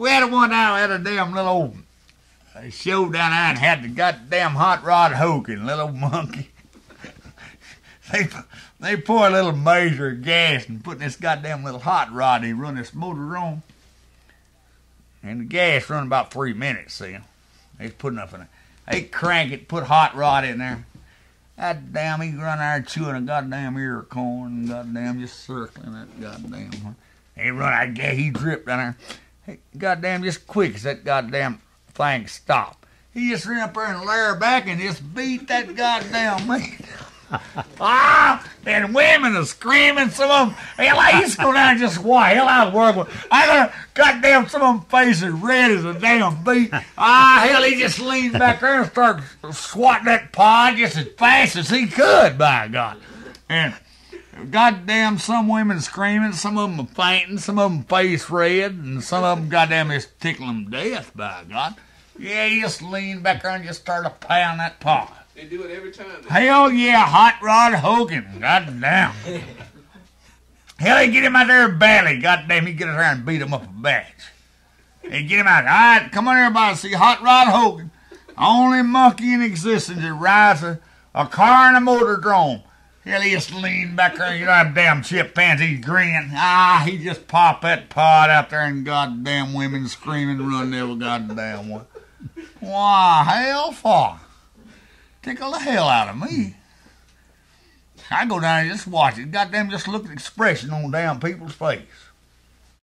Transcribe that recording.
We had a one out at a damn little old show down there and had the goddamn hot rod Hogan, little monkey. they they pour a little measure of gas and put this goddamn little hot rod. They run this motor on, and the gas run about three minutes. See, they put enough in it. They crank it, put hot rod in there. God damn, he run there chewing a goddamn ear of corn goddamn just circling that goddamn. He run out, gas, he dripped down there. Goddamn, just quick as that goddamn thing stopped. He just ran up there and layer back and just beat that goddamn meat. ah, and women are screaming. Some of them, hell, I used to go down and just watch. Hell, I was working. I got goddamn some of them faces red as a damn beet. Ah, hell, he just leaned back there and started swatting that pod just as fast as he could. By God, and goddamn, some women screaming, some of them fainting, some of them face red, and some of them goddamn is tickling them death. By God, yeah, he just lean back there and just started pounding that pod. They do it every time. Hell yeah, Hot Rod Hogan. God damn. Hell, they get him out there badly. God damn, he get us there and beat him up a batch. They get him out. All right, come on, everybody, see Hot Rod Hogan. Only monkey in existence that rides a, a car and a motordrome. Hell, he just leaned back there, you know, that damn chimpanzee grin. Ah, he just pop that pod out there and goddamn women screaming, run every goddamn one. Why, hell for? tickle the hell out of me. I go down and just watch it. Goddamn, just look at the expression on damn people's face.